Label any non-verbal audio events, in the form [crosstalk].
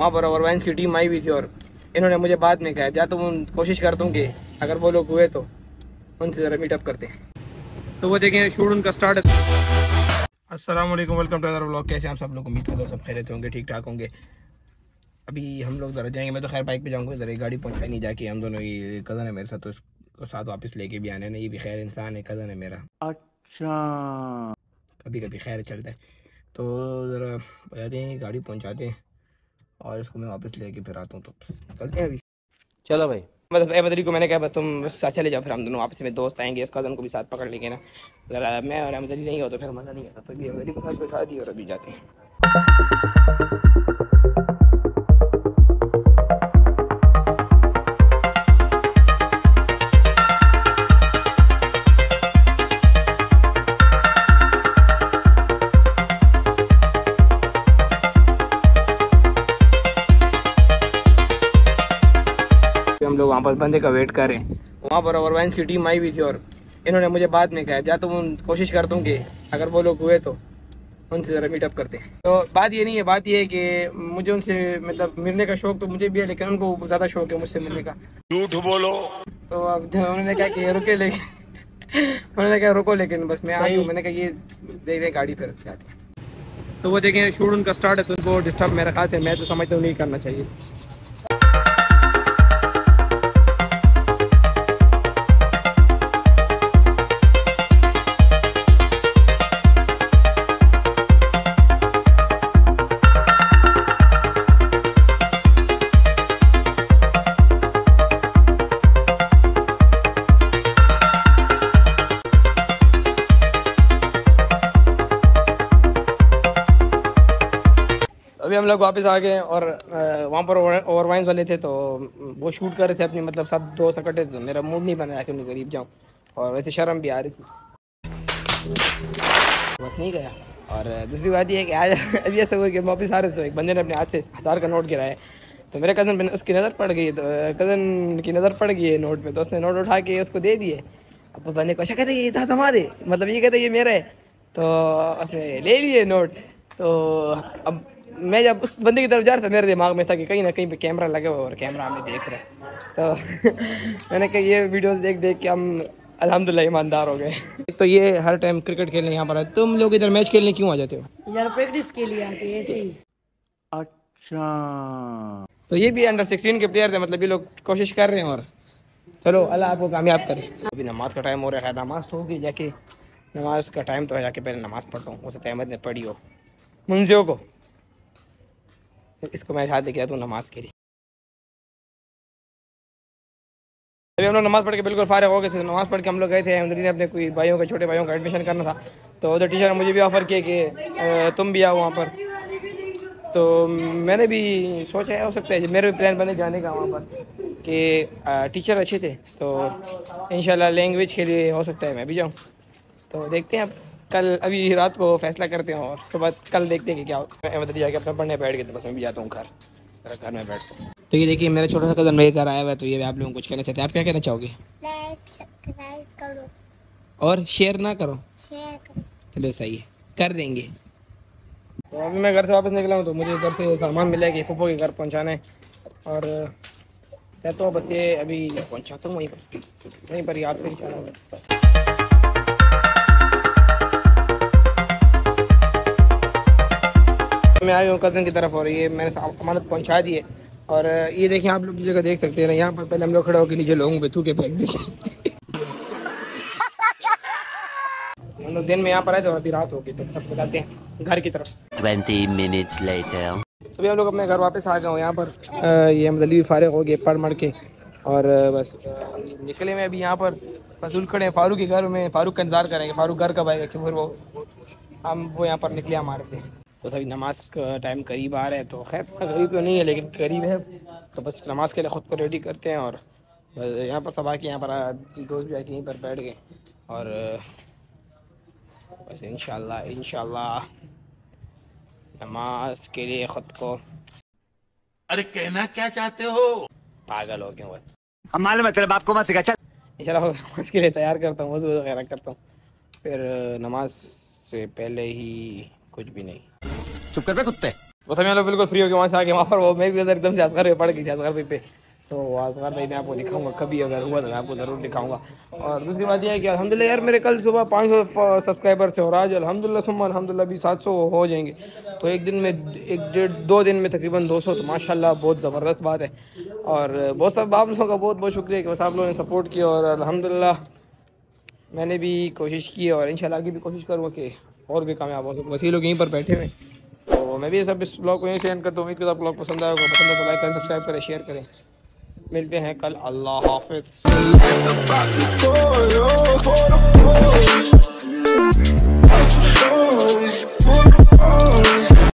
वहाँ पर और ओवरवाइंस की टीम आई हुई थी और इन्होंने मुझे बाद में कहा या तो मैं कोशिश करता हूँ कि अगर वो लोग हुए तो उनसे ज़रा मीटअप करते हैं. तो वो देखें शूट उनका स्टार्ट है। अस्सलाम वालेकुम वेलकम टू अदर व्लॉग कैसे हम सब लोग? उम्मीद करते हो सब खैरियत होंगे ठीक ठाक होंगे। अभी हम लोग ज़रा जाएँगे मैं तो खैर बाइक पे जाऊँगा ज़रा गाड़ी पहुँचाई नहीं जाके हम दोनों ये कज़न है मेरे साथ तो इसको साथ वापस लेके भी आने ना ये भी खैर इंसान है कज़न है मेरा। अच्छा। कभी कभी खैर चलता है। तो ज़रा बजाते हैं गाड़ी पहुँचाते हैं। और इसको मैं वापस लेके फिर आता हूँ तो बस चलते हैं अभी। चलो भाई। मतलब अहमद अली को मैंने कहा बस तुम बस साथ चले जाओ फिर हम दोनों वापस में दोस्त आएँगे उसका कज़न को भी साथ पकड़ लेंगे ना। ज़रा मैं और अहमद अली नहीं हो तो फिर मज़ा नहीं आता तो अभी अहमद अली को साथ बैठा दी और अभी जाते हैं। वहाँ पर बंदे का वेट कर। वहाँ पर ओवरवाइंस की टीम आई हुई थी और इन्होंने मुझे बाद में कहा या तो मैं कोशिश करता हूँ कि अगर वो लोग हुए तो उनसे ज़रा मीटअप करते हैं। तो बात ये नहीं है बात ये है कि मुझे उनसे मतलब मिलने का शौक तो मुझे भी है लेकिन उनको ज़्यादा शौक है मुझसे मिलने का। झूठ बोलो। तो अब [laughs] उन्होंने कहा कि रुके लेकिन उन्होंने कहा रुको लेकिन बस मैं आई हूँ। मैंने कहा ये देख रहे गाड़ी फिर से आती है। तो वो देखें शूट उनका स्टार्ट है तो उनको डिस्टर्ब मेरा खास है मैं तो समझता हूँ नहीं करना चाहिए। अभी हम लोग वापस आ गए और वहाँ पर ओवरवाइंस वाले थे तो वो शूट कर रहे थे अपने मतलब सब दोस्त इकट्ठे थे तो मेरा मूड नहीं बना कि उनके गरीब जाऊँ। और वैसे शर्म भी आ रही थी। बस नहीं गया। और दूसरी बात ये है कि आज, [laughs] अभी ऐसा हुआ कि वापस आ रहे थे तो एक बंदे ने अपने हाथ से हज़ार का नोट गिराया। तो मेरे कज़न पे उसकी नज़र पड़ गई तो कज़न की नज़र पड़ गई है नोट पे तो उसने नोट उठा के उसको दे दिए। अब बंदे को अच्छा कहते ये था जमा दे। मतलब ये कहते ये मेरा है। तो उसने ले लिए नोट। तो अब मैं जब उस बंदे की तरफ़ जा रहा था मेरे दिमाग में था कि कहीं ना कहीं पे कैमरा लगा हुआ और कैमरा हमें देख रहा है। तो [laughs] मैंने कहा ये वीडियोस देख देख के हम अल्हम्दुलिल्लाह ईमानदार हो गए। एक तो ये हर टाइम क्रिकेट खेलने यहाँ पर आते तुम लोग इधर मैच खेलने क्यों आ जाते हो? यार प्रैक्टिस के लिए आते हैं ऐसे ही। अच्छा। तो ये भी अंडर सिक्सटीन के प्लेयर थे मतलब ये लोग कोशिश कर रहे हैं और चलो अल्लाह आपको कामयाब करे। अभी नमाज़ का टाइम हो रहा है नमाज़ तो होगी जाके नमाज़ का टाइम तो है जाके पहले नमाज़ पढ़ता हूँ उसे अहमद ने पढ़ी हो। मुंजियों को। इसको मैं हाथ लेके आता हूँ नमाज़ के लिए। अभी हम लोग नमाज़ पढ़ के बिल्कुल फारग हो गए थे। नमाज़ पढ़ के हम लोग गए थे अहमद ने अपने कोई भाइयों का, छोटे भाइयों का एडमिशन करना था। तो उधर टीचर ने मुझे भी ऑफ़र किया कि तुम भी आओ वहाँ पर। तो मैंने भी सोचा, है हो सकता है मेरे भी प्लान बने जाने का वहाँ पर कि टीचर अच्छे थे। तो इंशाल्लाह लैंग्वेज के लिए हो सकता है मैं भी जाऊँ। तो देखते हैं अब। कल अभी रात को फैसला करते हैं और सुबह कल देखते हैं कि क्या होता है। जाके अपना पढ़ने बैठ गए तो बस मैं भी जाता हूँ घर। घर में बैठता हूँ। तो ये देखिए मेरा छोटा सा कदम मेरे घर आया हुआ है तो ये आप लोगों को कुछ कहना चाहते हैं। आप क्या कहना चाहोगे? लाइक सब्सक्राइब करो। और शेयर ना करो। शेयर करो। चलो सही है। कर देंगे। तो अभी मैं घर से वापस निकला हूँ तो मुझे घर से सामान मिला कि पप्पो के घर पहुँचाना है। और कहता हूँ बस ये अभी पहुँचाता हूँ वहीं पर। वहीं पर ही चला हूँ। मैं आया हूँ कज़न की तरफ़ और ये मैंने अमानत पहुँचा दी है। और ये देखिए आप लोग जगह देख सकते हैं ना यहाँ पर पहले हम लोग खड़े होकर नीचे लोगों पे थूके फेंक दीजिए हम लोग दिन में यहाँ पर आए तो अभी रात हो गई तो सब बताते हैं घर की तरफ़। 20 minutes later. तो भी हम लोग अपने घर वापस आ गए हो यहाँ पर। ये हम भी फारिग हो गए पढ़ मढ़ के। और बस निकले में अभी यहाँ पर। फसूल खड़े हैं फारूक के घर में। फारूक का इंतज़ार करेंगे फारूक घर कब आएगा कि फिर वो हम वो यहाँ पर निकले हमारे थे। तो अभी नमाज़ का टाइम करीब आ रहा है तो खैर इतना करीब तो नहीं है लेकिन करीब है। तो बस नमाज़ के लिए ख़ुद को रेडी करते हैं और यहाँ पर सब आके यहाँ पर दोस्त भी आके यहीं पर बैठ गए। और बस इंशाल्लाह इंशाल्लाह नमाज़ के लिए ख़ुद को अरे कहना क्या चाहते हो? पागल हो गए बस हम मालूम है तेरे बाप को मत सिखा चल। इंशाल्लाह नमाज़ के लिए तैयार करता हूँ वज़ू वगैरह करता हूँ। फिर नमाज़ से पहले ही कुछ भी नहीं। चुप कर पे कुत्ते बस हम लोग बिल्कुल फ्री हो गए वहाँ से आके वहाँ पर वो मैं भी उधर एकदम से असगर पे पड़ गई थी असगर पे। तो असगर भाई मैं आपको दिखाऊँगा, कभी अगर हुआ तो मैं आपको ज़रूर दिखाऊँगा। और दूसरी बात यह है कि अलहमदिल्ला यार, मेरे कल सुबह पाँच सौ सब्सक्राइबर थे और आज अलहमदिल्ला सुम्मा अलहमदिल्ला भी सात सौ हो जाएँगे। तो एक दिन में, एक डेढ़, दो दिन में तकरीबन दो सौ तो माशाल्लाह बहुत ज़बरदस्त बात है। और बहुत सब, आप लोगों का बहुत बहुत शुक्रिया कि बस आप लोगों ने सपोर्ट किया और अलहमदिल्ला मैंने भी कोशिश की और इंशाल्लाह आगे भी कोशिश करूँगा कि और भी कामयाब हो सकूँ। ये लोग यहीं पर बैठे हुए। तो मैं भी सब इस ब्लॉग को यहीं से एंड करता हूँ। उम्मीद करता हूँ ब्लॉग पसंद आया होगा। पसंद है तो लाइक करें सब्सक्राइब करें शेयर करें। मिलते हैं कल। अल्लाह हाफिज़।